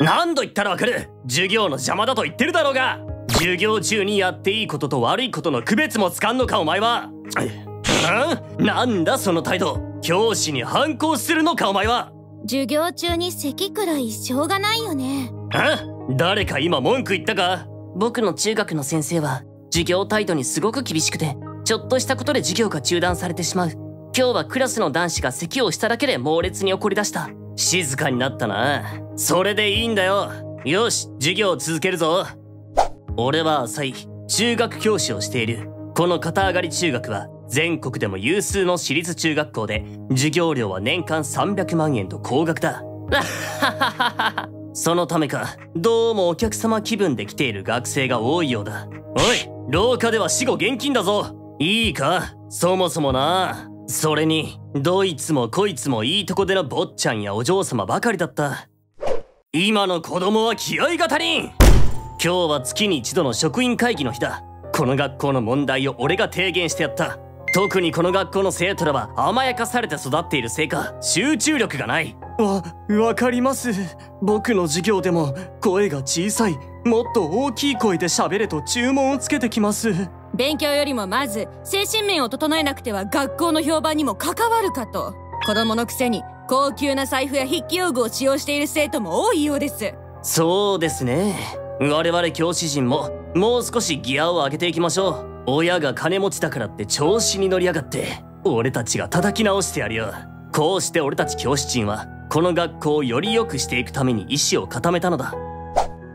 何度言ったらわかる？授業の邪魔だと言ってるだろうが。授業中にやっていいことと悪いことの区別もつかんのかお前は。んなんだその態度？教師に反抗するのかお前は。授業中に席くらいしょうがないよね。あ誰か今文句言ったか？僕の中学の先生は授業態度にすごく厳しくてちょっとしたことで授業が中断されてしまう。今日はクラスの男子が咳をしただけで猛烈に怒り出した静かになったな。それでいいんだよ。よし授業を続けるぞ。俺は浅井中学教師をしている。この肩上がり中学は全国でも有数の私立中学校で授業料は年間300万円と高額だ。そのためかどうもお客様気分で来ている学生が多いようだ。おい廊下では死後現金だぞ。いいか？そもそもな。それにどいつもこいつもいいとこでの坊ちゃんやお嬢様ばかりだった。今の子供は気合が足りん。今日は月に一度の職員会議の日だ。この学校の問題を俺が提言してやった。特にこの学校の生徒らは甘やかされて育っているせいか集中力がない。わ、わかります。僕の授業でも声が小さい。もっと大きい声で喋れと注文をつけてきます。勉強よりもまず精神面を整えなくては学校の評判にも関わるかと。子供のくせに高級な財布や筆記用具を使用している生徒も多いようです。そうですね。我々教師陣ももう少しギアを上げていきましょう。親が金持ちだからって調子に乗りやがって。俺たちが叩き直してやるよ。こうして俺たち教師陣はこの学校をより良くしていくために意志を固めたのだ。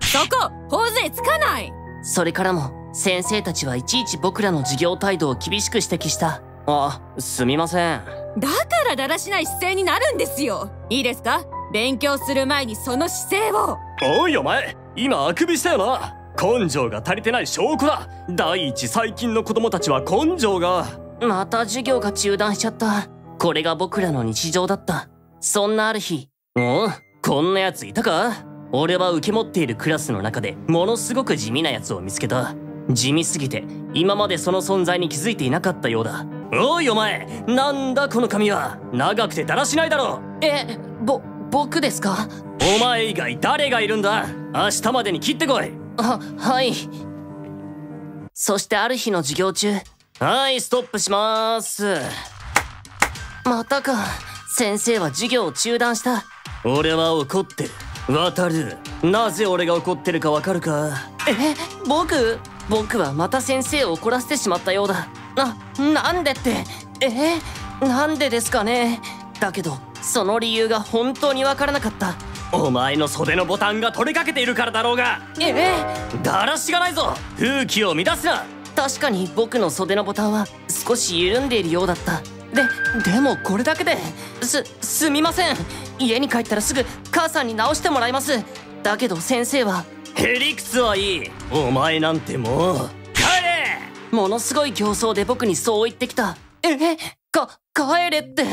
そこ頬杖つかない。それからも先生たちはいちいち僕らの授業態度を厳しく指摘した。あすみません。だからだらしない姿勢になるんですよ。いいですか？勉強する前にその姿勢を。おいお前。今あくびしたよな。根性が足りてない証拠だ。第一最近の子供たちは根性が。また授業が中断しちゃった。これが僕らの日常だった。そんなある日。おこんなやついたか？俺は受け持っているクラスの中でものすごく地味なやつを見つけた地味すぎて今までその存在に気づいていなかったようだ。おいお前なんだこの髪は？長くてだらしないだろえぼ僕ですか？お前以外誰がいるんだ？明日までに切ってこい。ははい。そしてある日の授業中。はいストップします。またか。先生は授業を中断した。俺は怒ってる。渡る。なぜ俺が怒ってるかわかるか？え僕？僕はまた先生を怒らせてしまったようだ。ななんでって。えなんでですかね。だけどその理由が本当にわからなかった。お前の袖のボタンが取れかけているからだろうが。ええ？だらしがないぞ。風紀を乱すな。確かに僕の袖のボタンは少し緩んでいるようだった。ででもこれだけですすみません。家に帰ったらすぐ母さんに直してもらいます。だけど先生はへりくつはいい。お前なんてもう。帰れものすごい競争で僕にそう言ってきた。えか帰れって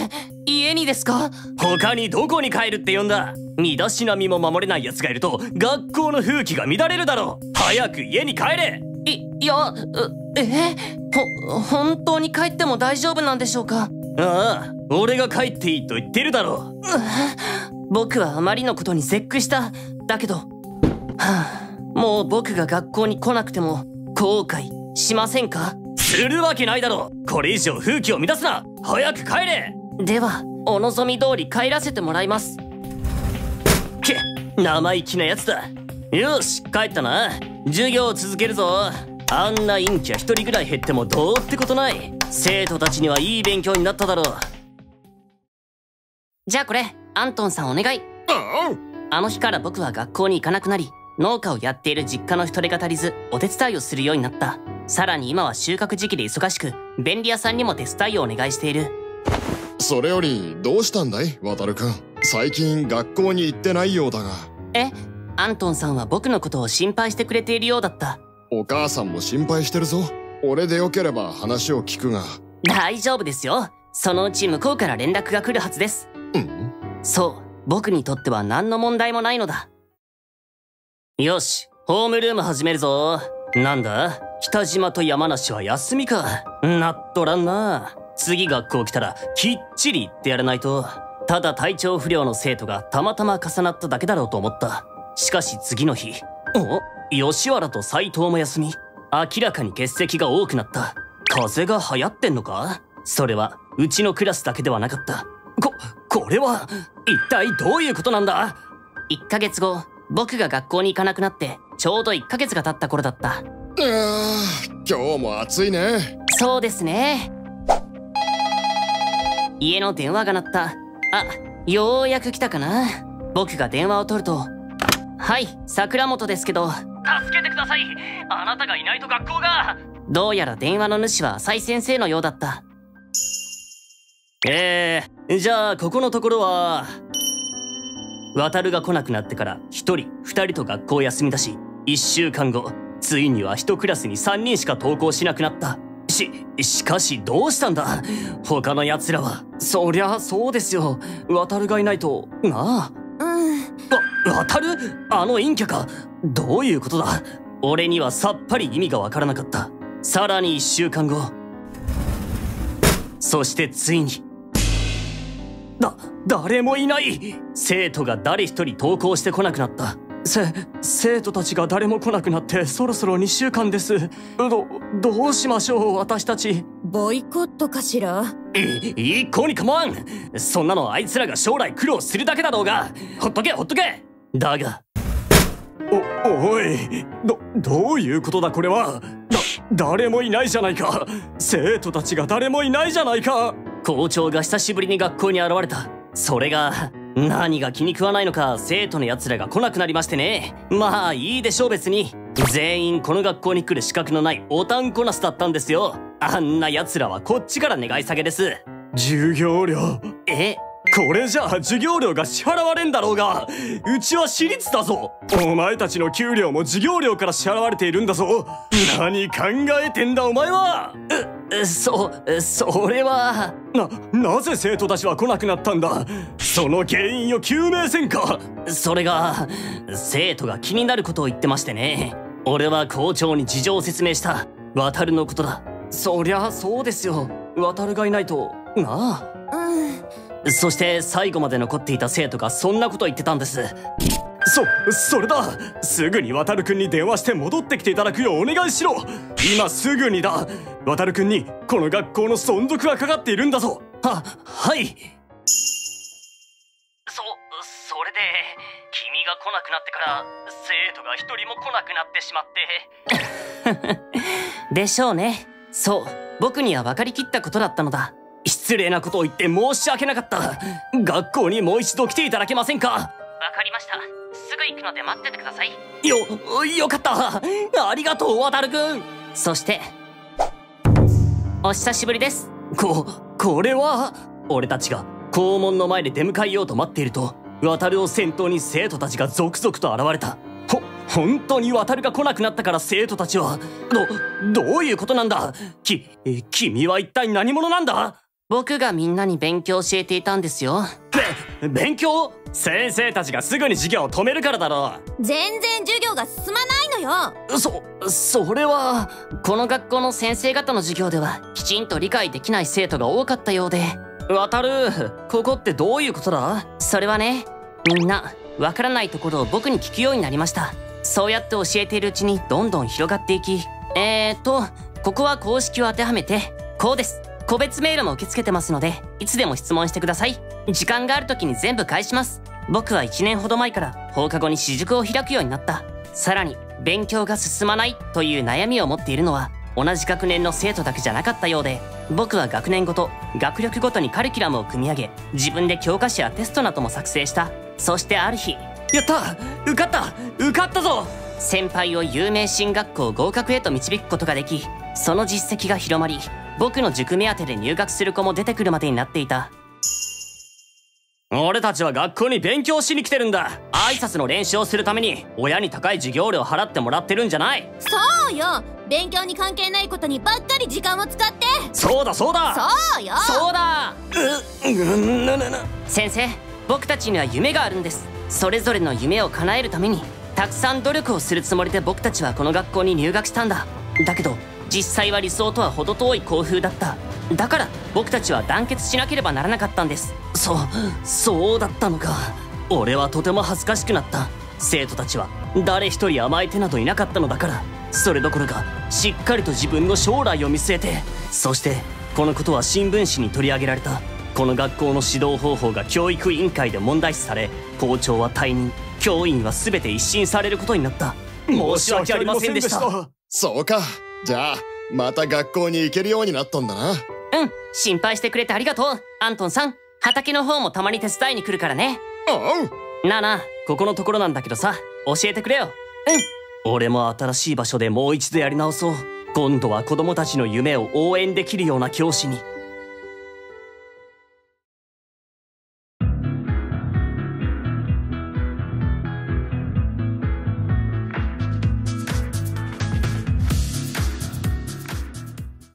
家にですか？他にどこに帰るって呼んだ。身だしなみも守れない奴がいると学校の風紀が乱れるだろう。早く家に帰れ。いいやえほ本当に帰っても大丈夫なんでしょうか？ああ俺が帰っていいと言ってるだろう僕はあまりのことに絶句した。だけどはあ。もう僕が学校に来なくても後悔しませんか？するわけないだろこれ以上風紀を乱すな。早く帰れ。ではお望み通り帰らせてもらいます。け生意気なやつだ。よし帰ったな。授業を続けるぞ。あんな陰キャ一人ぐらい減ってもどうってことない。生徒たちにはいい勉強になっただろう。じゃあこれアントンさんお願い。あの日から僕は学校に行かなくなり農家をやっている実家の人手が足りずお手伝いをするようになった。さらに今は収穫時期で忙しく便利屋さんにも手伝いをお願いしている。それよりどうしたんだい渡るくん。最近学校に行ってないようだが。えアントンさんは僕のことを心配してくれているようだった。お母さんも心配してるぞ。俺でよければ話を聞くが。大丈夫ですよ。そのうち向こうから連絡が来るはずです。うん。そう。僕にとっては何の問題もないのだよしホームルーム始めるぞ。なんだ北島と山梨は休みか。なっとらんな。次学校来たらきっちり言ってやらないと。ただ体調不良の生徒がたまたま重なっただけだろうと思った。しかし次の日お吉原と斎藤も休み。明らかに欠席が多くなった。風邪が流行ってんのか？それはうちのクラスだけではなかった。ここれは一体どういうことなんだ？1ヶ月後僕が学校に行かなくなってちょうど1ヶ月が経った頃だった。うー今日も暑いね。そうですね。家の電話が鳴った。あようやく来たかな。僕が電話を取るとはい桜本ですけど。助けてください。あなたがいないと学校が。どうやら電話の主は浅井先生のようだった。えー、じゃあここのところは？渡るが来なくなってから1人2人と学校休みだし1週間後ついには1クラスに3人しか登校しなくなった。ししかしどうしたんだ？他の奴らはそりゃそうですよ。渡るがいないとなあ？うん。わ渡る？あの陰キャか？どういうことだ？俺にはさっぱり意味がわからなかった。さらに1週間後。そしてついにだ誰もいない。生徒が誰一人登校してこなくなった。せ生徒たちが誰も来なくなってそろそろ2週間です。どどうしましょう私たち。ボイコットかしら？い一向に構わん。そんなのあいつらが将来苦労するだけだろうが。ほっとけほっとけ。だが。おおい。どどういうことだこれは。だ誰もいないじゃないか。生徒たちが誰もいないじゃないか校長が久しぶりに学校に現れた。それが何が気に食わないのか生徒の奴らが来なくなりましてね。まあいいでしょう別に。全員この学校に来る資格のないオタンコナスだったんですよ。あんな奴らはこっちから願い下げです。授業料。え？これじゃあ授業料が支払われんだろうが。うちは私立だぞ。お前たちの給料も授業料から支払われているんだぞ。何考えてんだお前は。うそそれは。ななぜ生徒たちは来なくなったんだ？その原因を究明せんか？それが生徒が気になることを言ってましてね。俺は校長に事情を説明した。渡るのことだ。そりゃそうですよ。渡るがいないと。なあ。うん。そして最後まで残っていた生徒がそんなこと言ってたんですそそれだ。すぐに渡るくんに電話して戻ってきていただくようお願いしろ。今すぐにだ。渡るくんにこの学校の存続がかかっているんだぞ。ははい。そそれで君が来なくなってから生徒が一人も来なくなってしまって。でしょうね。そう僕には分かりきったことだったのだ。失礼なことを言って申し訳なかった。学校にもう一度来ていただけませんか？わかりましたぐ行くので待っててください。よよかった。ありがとう渡るくんそしてお久しぶりです。ここれは俺たちが校門の前で出迎えようと待っていると渡るを先頭に生徒たちが続々と現れた。ほ本当に渡るが来なくなったから生徒たちはどどういうことなんだ？き君は一体何者なんだ？僕がみんなに勉強を教えていたんですよ。べ勉強？先生たちがすぐに授業を止めるからだろ全然授業が進まないのよ。そそれは？この学校の先生方の授業ではきちんと理解できない生徒が多かったようで。渡る。ここってどういうことだ？それはねみんなわからないところを僕に聞くようになりました。そうやって教えているうちにどんどん広がっていき。えーとここは公式を当てはめてこうです個別メールも受け付けてますのでいつでも質問してください。時間がある時に全部返します。僕は1年ほど前から放課後に私塾を開くようになった。さらに勉強が進まないという悩みを持っているのは同じ学年の生徒だけじゃなかったようで僕は学年ごと学力ごとにカリキュラムを組み上げ自分で教科書やテストなども作成した。そしてある日やった！受かった！受かったぞ！先輩を有名進学校合格へと導くことができその実績が広まり僕の塾目当てで入学する子も出てくるまでになっていた。俺たちは学校に勉強しに来てるんだ。挨拶の練習をするために親に高い授業料払ってもらってるんじゃない。そうよ。勉強に関係ないことにばっかり時間を使って。そうだそうだ。そうよ。そうだ。ううんななな先生僕たちには夢があるんですそれぞれの夢を叶えるためにたくさん努力をするつもりで僕たちはこの学校に入学したんだ。だけど実際は理想とは程遠い校風だった。だから僕たちは団結しなければならなかったんです。そそうだったのか。俺はとても恥ずかしくなった。生徒たちは誰一人甘えてなどいなかったのだから。それどころかしっかりと自分の将来を見据えてそしてこのことは新聞紙に取り上げられた。この学校の指導方法が教育委員会で問題視され校長は退任教員は全て一新されることになった。申し訳ありませんでした。そうか。じゃあまた学校に行けるようになったんだな。うん。心配してくれてありがとうアントンさん。畑の方もたまに手伝いに来るからね。うん。なあなあここのところなんだけどさ教えてくれよ。うん。俺も新しい場所でもう一度やり直そう。今度は子供たちの夢を応援できるような教師に